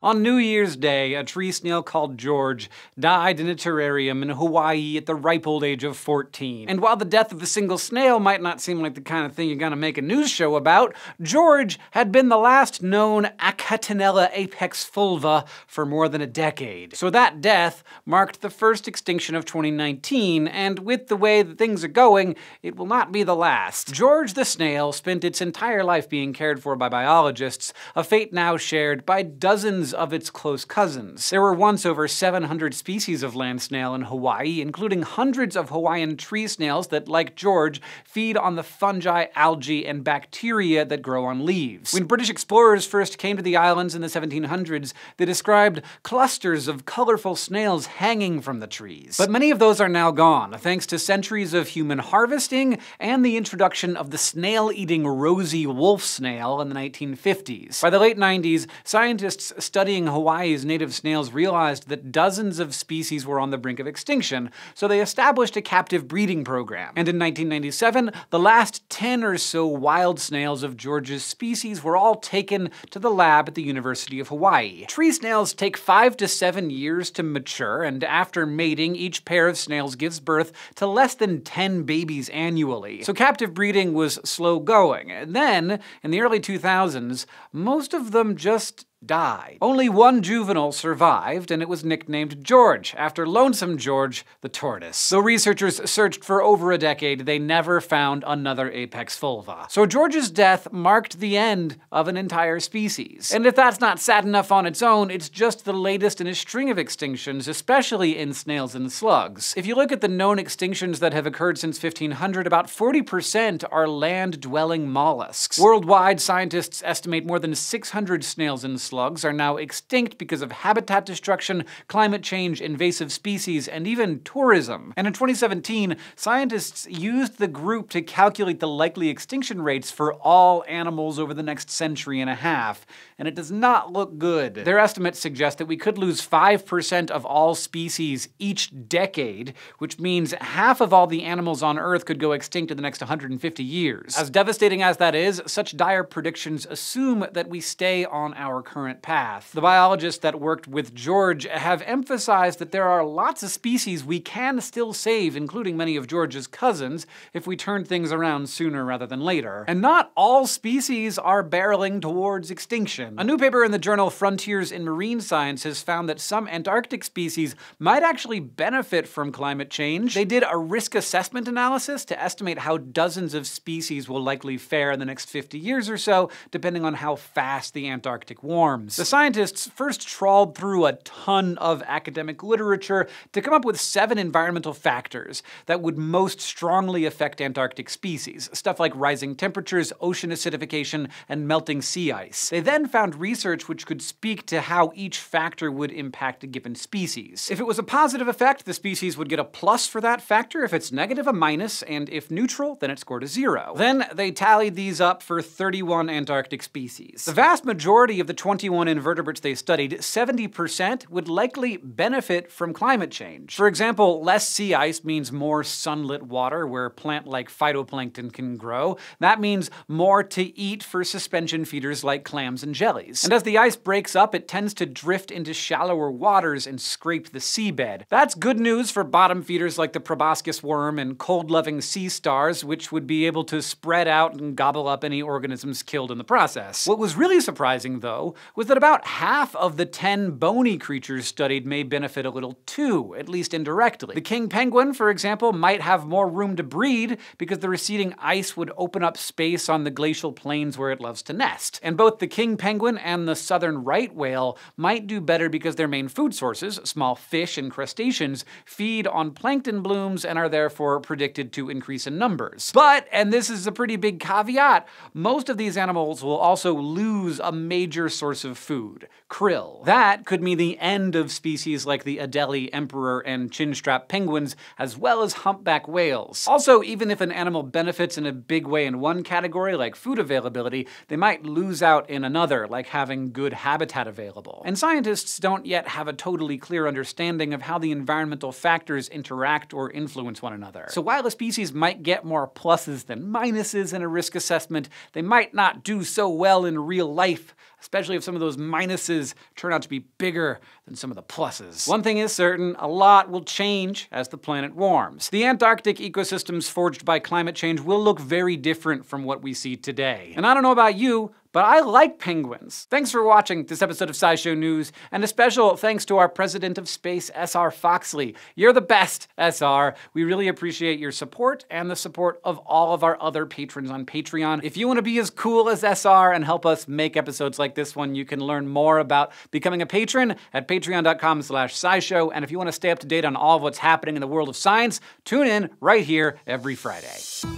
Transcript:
On New Year's Day, a tree snail called George died in a terrarium in Hawaii at the ripe old age of 14. And while the death of a single snail might not seem like the kind of thing you're gonna make a news show about, George had been the last known Achatinella apex fulva for more than a decade. So that death marked the first extinction of 2019, and with the way that things are going, it will not be the last. George the snail spent its entire life being cared for by biologists, a fate now shared by dozens of its close cousins. There were once over 700 species of land snail in Hawaii, including hundreds of Hawaiian tree snails that, like George, feed on the fungi, algae, and bacteria that grow on leaves. When British explorers first came to the islands in the 1700s, they described clusters of colorful snails hanging from the trees. But many of those are now gone, thanks to centuries of human harvesting and the introduction of the snail-eating rosy wolf snail in the 1950s. By the late 90s, scientists studying Hawaii's native snails realized that dozens of species were on the brink of extinction, so they established a captive breeding program. And in 1997, the last 10 or so wild snails of George's species were all taken to the lab at the University of Hawaii. Tree snails take 5 to 7 years to mature, and after mating, each pair of snails gives birth to less than 10 babies annually. So captive breeding was slow going. And then, in the early 2000s, most of them just died. Only one juvenile survived, and it was nicknamed George, after Lonesome George the tortoise. Though researchers searched for over a decade, they never found another apex fulva. So George's death marked the end of an entire species. And if that's not sad enough on its own, it's just the latest in a string of extinctions, especially in snails and slugs. If you look at the known extinctions that have occurred since 1500, about 40% are land-dwelling mollusks. Worldwide, scientists estimate more than 600 snails and slugs are now extinct because of habitat destruction, climate change, invasive species, and even tourism. And in 2017, scientists used the group to calculate the likely extinction rates for all animals over the next century and a half, and it does not look good. Their estimates suggest that we could lose 5% of all species each decade, which means half of all the animals on Earth could go extinct in the next 150 years. As devastating as that is, such dire predictions assume that we stay on our current current path. The biologists that worked with George have emphasized that there are lots of species we can still save, including many of George's cousins, if we turn things around sooner rather than later. And not all species are barreling towards extinction. A new paper in the journal Frontiers in Marine Science has found that some Antarctic species might actually benefit from climate change. They did a risk assessment analysis to estimate how dozens of species will likely fare in the next 50 years or so, depending on how fast the Antarctic warms The scientists first trawled through a ton of academic literature to come up with seven environmental factors that would most strongly affect Antarctic species, stuff like rising temperatures, ocean acidification, and melting sea ice. They then found research which could speak to how each factor would impact a given species. If it was a positive effect, the species would get a plus for that factor, if it's negative, a minus, and if neutral, then it scored a zero. Then they tallied these up for 31 Antarctic species. The vast majority of the 20 21 invertebrates they studied, 70% would likely benefit from climate change. For example, less sea ice means more sunlit water where plant-like phytoplankton can grow. That means more to eat for suspension feeders like clams and jellies. And as the ice breaks up, it tends to drift into shallower waters and scrape the seabed. That's good news for bottom feeders like the proboscis worm and cold-loving sea stars, which would be able to spread out and gobble up any organisms killed in the process. What was really surprising, though, was that about half of the 10 bony creatures studied may benefit a little too, at least indirectly. The king penguin, for example, might have more room to breed because the receding ice would open up space on the glacial plains where it loves to nest. And both the king penguin and the southern right whale might do better because their main food sources, small fish and crustaceans, feed on plankton blooms and are therefore predicted to increase in numbers. But, and this is a pretty big caveat, most of these animals will also lose a major source source of food, krill. That could mean the end of species like the Adelie emperor and chinstrap penguins, as well as humpback whales. Also, even if an animal benefits in a big way in one category, like food availability, they might lose out in another, like having good habitat available. And scientists don't yet have a totally clear understanding of how the environmental factors interact or influence one another. So while a species might get more pluses than minuses in a risk assessment, they might not do so well in real life, especially if some of those minuses turn out to be bigger than some of the pluses. One thing is certain, a lot will change as the planet warms. The Antarctic ecosystems forged by climate change will look very different from what we see today. And I don't know about you, but I like penguins. Thanks for watching this episode of SciShow News, and a special thanks to our president of space, SR Foxley. You're the best, SR. We really appreciate your support and the support of all of our other patrons on Patreon. If you want to be as cool as SR and help us make episodes like this one, you can learn more about becoming a patron at patreon.com slash scishow. And if you want to stay up to date on all of what's happening in the world of science, tune in right here every Friday.